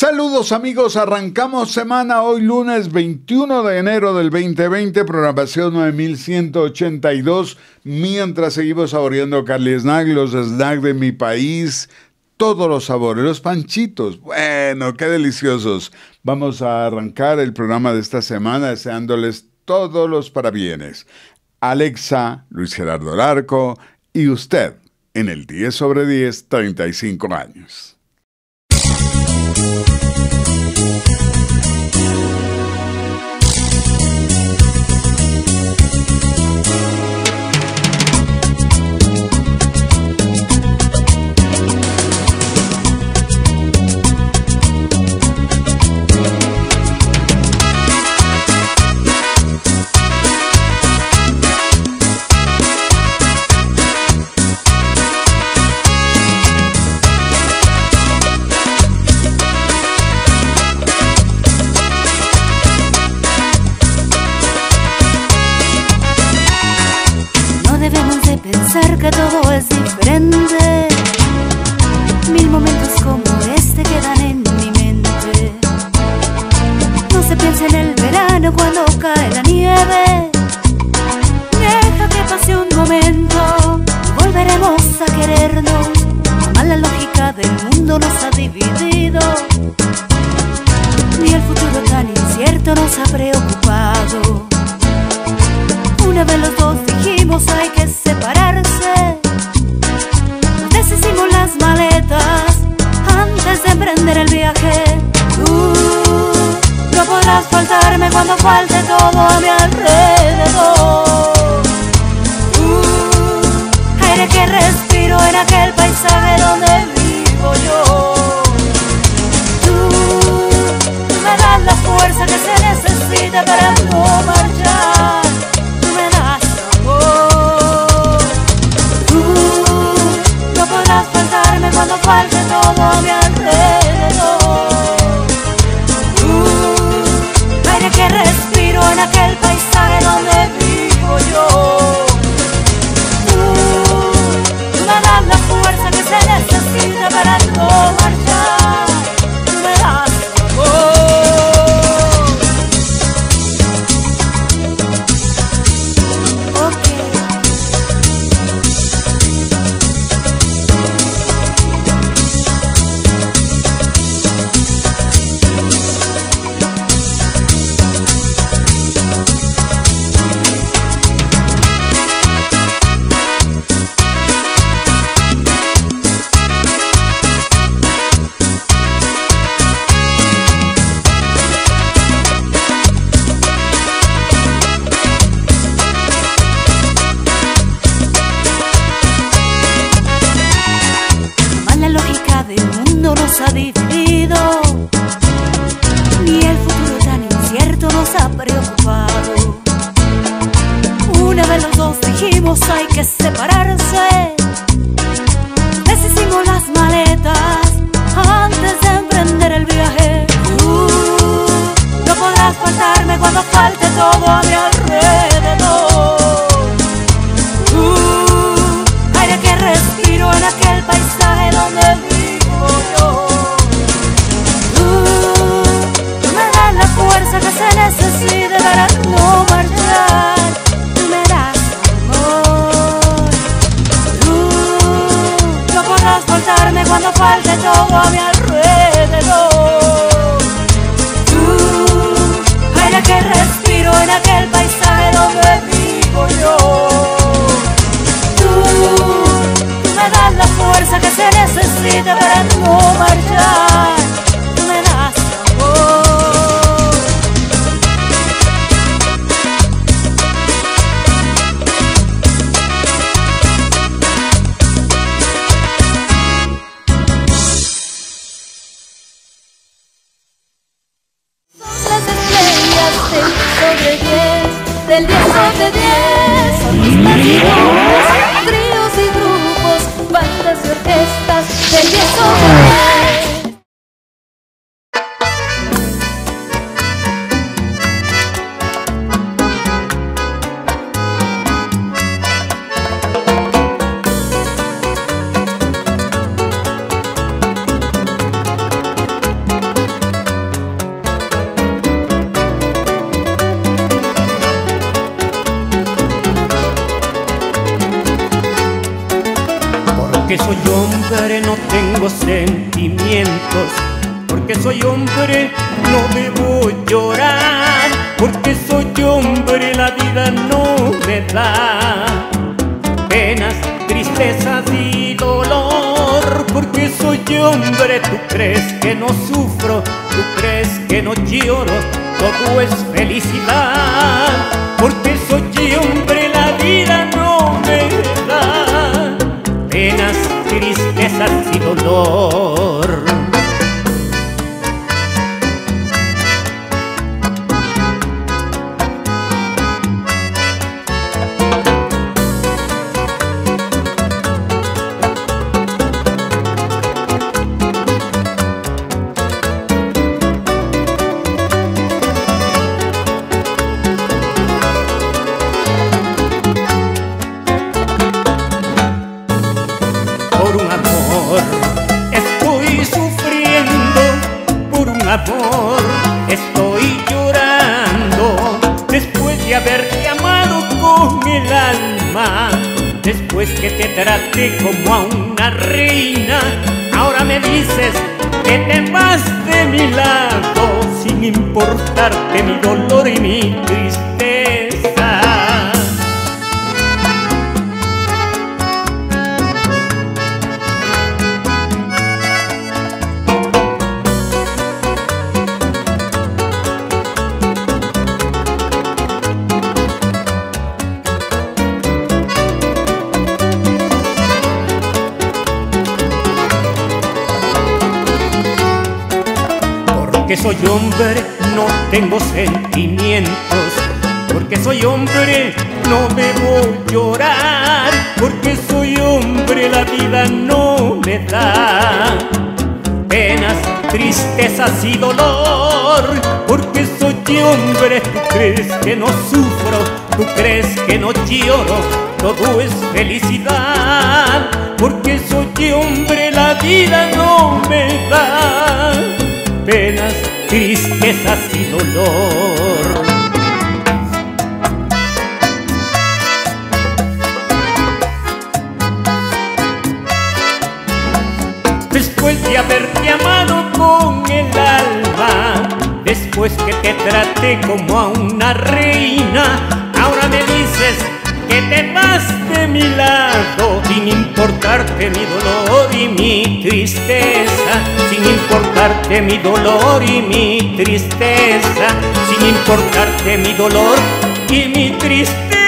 Saludos amigos, arrancamos semana hoy lunes 21 de enero del 2020, programación 9182, mientras seguimos saboreando Carly Snack, los snacks de mi país, todos los sabores, los panchitos, bueno, qué deliciosos. Vamos a arrancar el programa de esta semana deseándoles todos los parabienes. Alexa, Luis Gerardo Larco y usted en el 10 sobre 10, 35 años. Que todo es diferente. Mil momentos como no podrás faltarme cuando falte todo a mi alrededor. Tú, aire que respiro en aquel paisaje donde vivo yo. Tú, me das la fuerza que se necesita para no marchar. cuando falte todo a mi alrededor. Cuando falte todo a mi alrededor. Necesita para no marchar. Hombre, tú crees que no sufro, tú crees que no lloro, todo es felicidad, porque soy hombre la vida no me da penas, tristezas y dolor. Que te trate como a una reina. Ahora me dices que te vas de mi lado sin importarte mi dolor y mi tristeza. Soy hombre no tengo sentimientos, porque soy hombre no debo llorar, porque soy hombre la vida no me da penas, tristezas y dolor, porque soy hombre, tú crees que no sufro, tú crees que no lloro, todo es felicidad, porque soy hombre la vida no me da penas, tristezas y dolor. Después de haberte amado con el alma, después que te traté como a una reina, ahora me dices que te vas de mi lado sin importarte mi dolor y mi tristeza, sin importarte mi dolor y mi tristeza, sin importarte mi dolor y mi tristeza.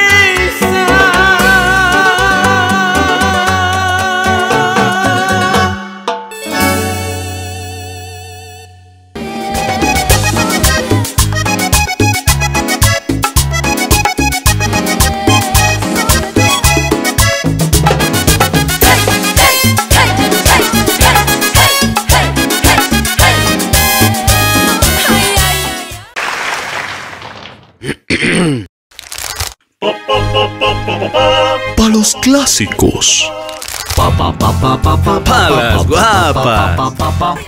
Clásicos. Palas guapas.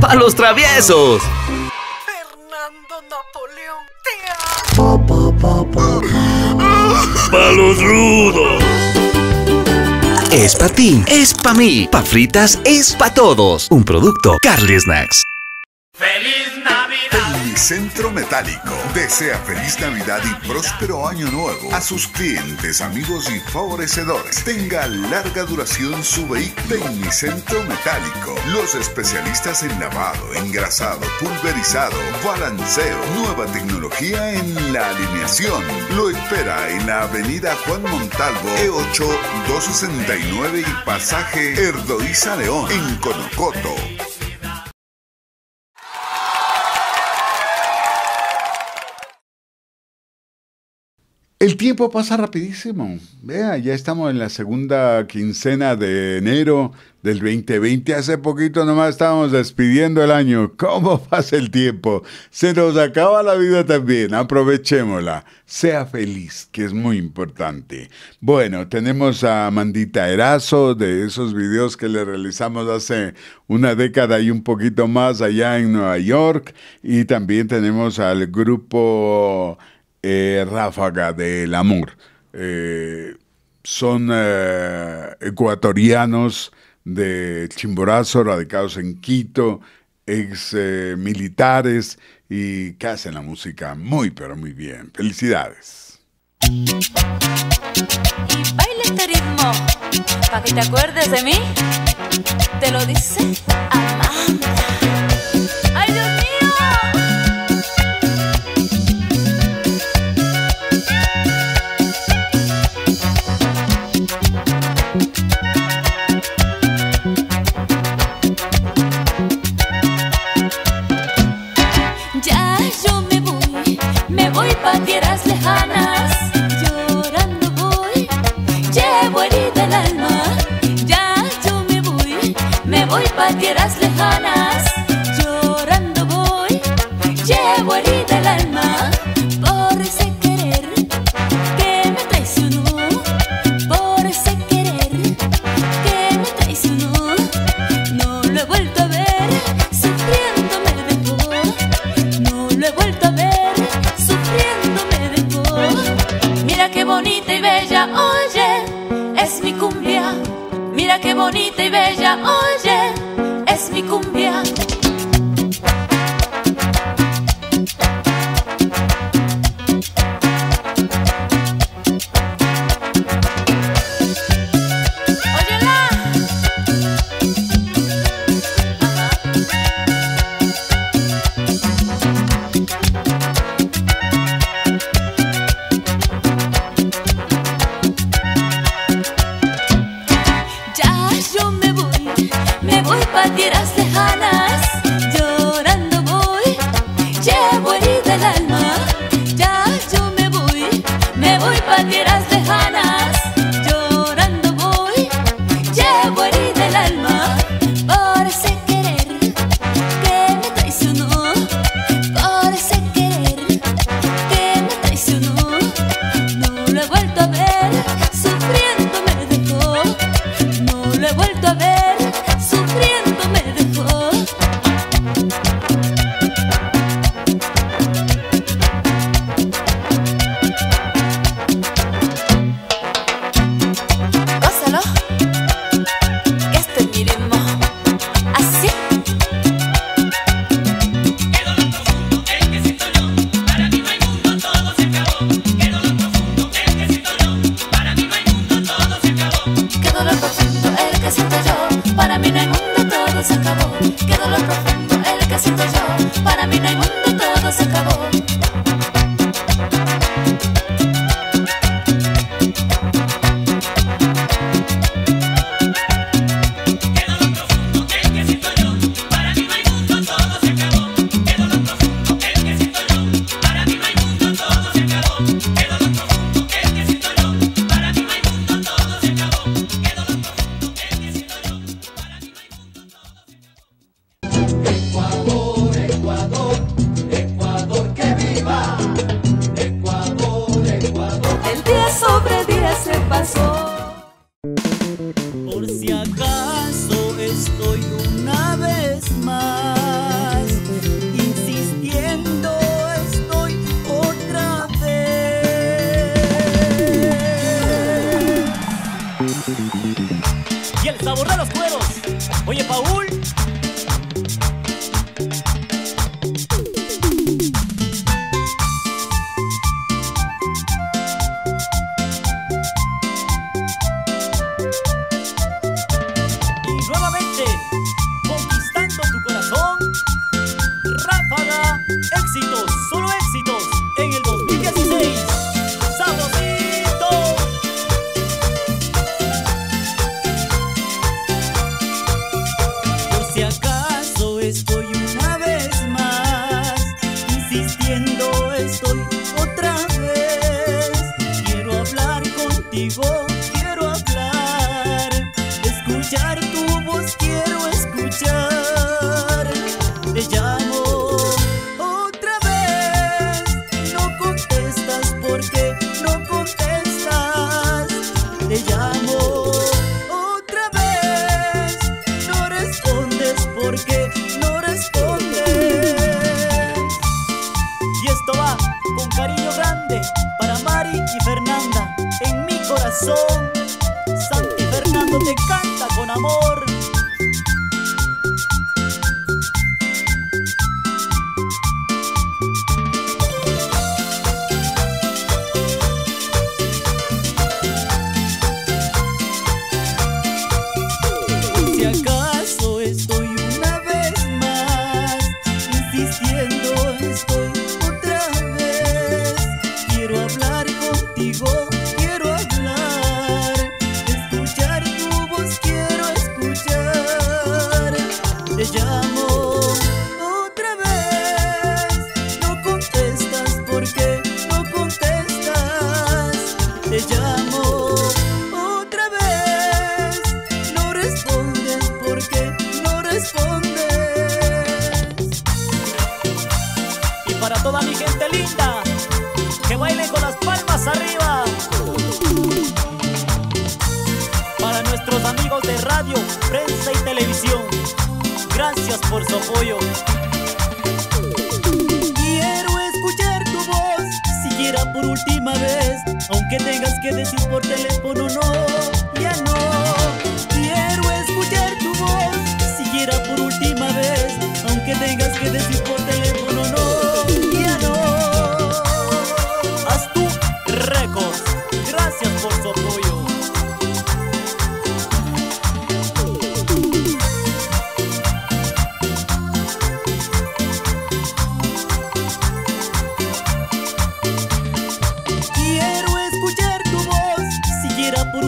Pa los traviesos. Fernando Napoleón, Pa los rudos. Es pa' ti, es pa' mí, pa' fritas, es pa' todos. Un producto Carly Snacks. ¡Feliz Centro Metálico desea feliz Navidad y próspero año nuevo a sus clientes, amigos y favorecedores. Tenga larga duración su vehículo en Centro Metálico. Los especialistas en lavado, engrasado, pulverizado, balanceo, nueva tecnología en la alineación. Lo espera en la avenida Juan Montalvo, E8 269 y pasaje Erdoiza León en Conocoto. El tiempo pasa rapidísimo. Vea, ya estamos en la segunda quincena de enero del 2020. Hace poquito nomás estábamos despidiendo el año. ¿Cómo pasa el tiempo? Se nos acaba la vida también. Aprovechémosla. Sea feliz, que es muy importante. Bueno, tenemos a Mandita Erazo de esos videos que le realizamos hace una década y un poquito más allá en Nueva York. Y también tenemos al grupo eh, Ráfaga del Amor. Eh, son eh, ecuatorianos de Chimborazo, radicados en Quito, ex militares y que hacen la música muy, pero muy bien. Felicidades. Y este para que te acuerdes de mí, te lo dice. camino, el mundo todo se acabó. porque no responde Y esto va con cariño grande para Mari y Fernanda en mi corazón. Santi Fernando te canta con amor. amigos de radio, prensa y televisión. Gracias por su apoyo. Quiero escuchar tu voz, si siquiera por última vez, aunque tengas que decir por teléfono no, ya no. Quiero escuchar tu voz, siquiera por última vez, aunque tengas que decir por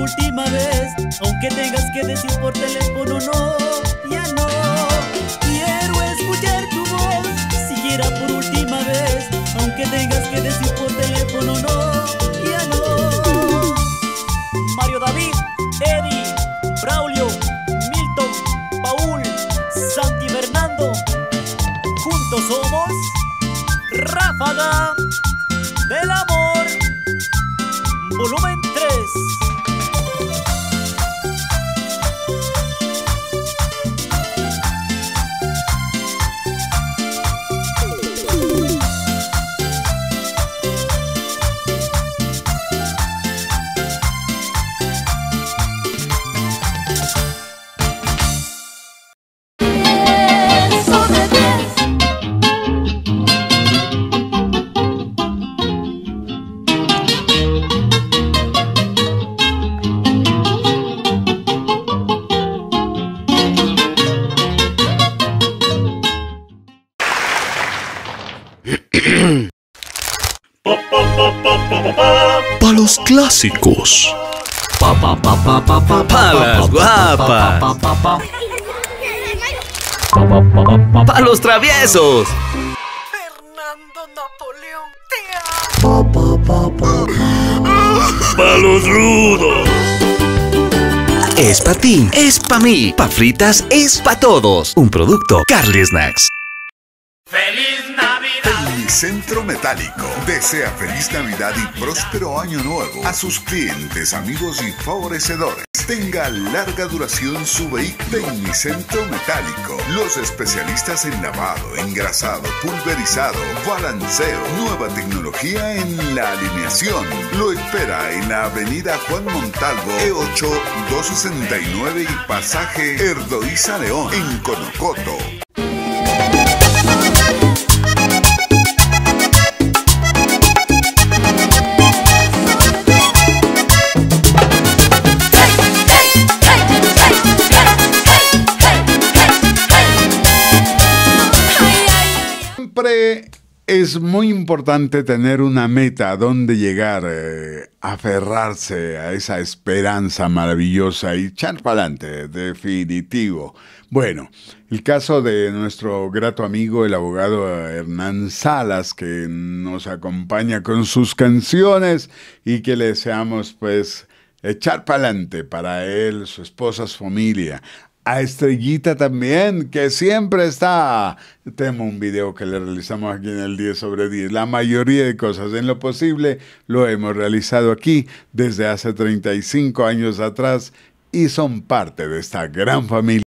última vez, aunque tengas que decir por teléfono no, ya no. Quiero escuchar tu voz, siquiera por última vez, aunque tengas que decir por teléfono no, ya no. Mario David, Eddie, Braulio, Milton, Paul, Santi Fernando, juntos somos Ráfaga del Amor. Volumen clásicos. Palas guapas. Pa los traviesos. Fernando Napoleón Pa los rudos. Es pa' ti, es pa' mí, pa' fritas, es pa' todos. Un producto Carly Snacks. ¡Feliz Centro Metálico desea feliz Navidad y próspero año nuevo a sus clientes, amigos y favorecedores. Tenga larga duración su vehículo en Centro Metálico. Los especialistas en lavado, engrasado, pulverizado, balanceo, nueva tecnología en la alineación. Lo espera en la avenida Juan Montalvo, E8 269 y pasaje Erdoiza León, en Conocoto. Es muy importante tener una meta a dónde llegar, eh, aferrarse a esa esperanza maravillosa y echar para adelante, definitivo. Bueno, el caso de nuestro grato amigo, el abogado Hernán Salas, que nos acompaña con sus canciones y que le deseamos pues echar para adelante para él, su esposa, su familia a Estrellita también, que siempre está. Tenemos un video que le realizamos aquí en el 10 sobre 10. La mayoría de cosas en lo posible lo hemos realizado aquí desde hace 35 años atrás y son parte de esta gran familia.